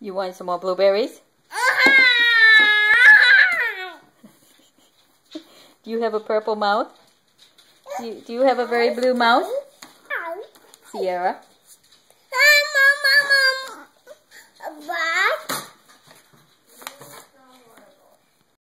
You want some more blueberries? do you have a purple mouth? Do you, do you have a very blue mouth? Sierra?